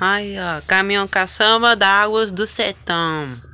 Aí, ó, caminhão caçamba da Águas do Setão.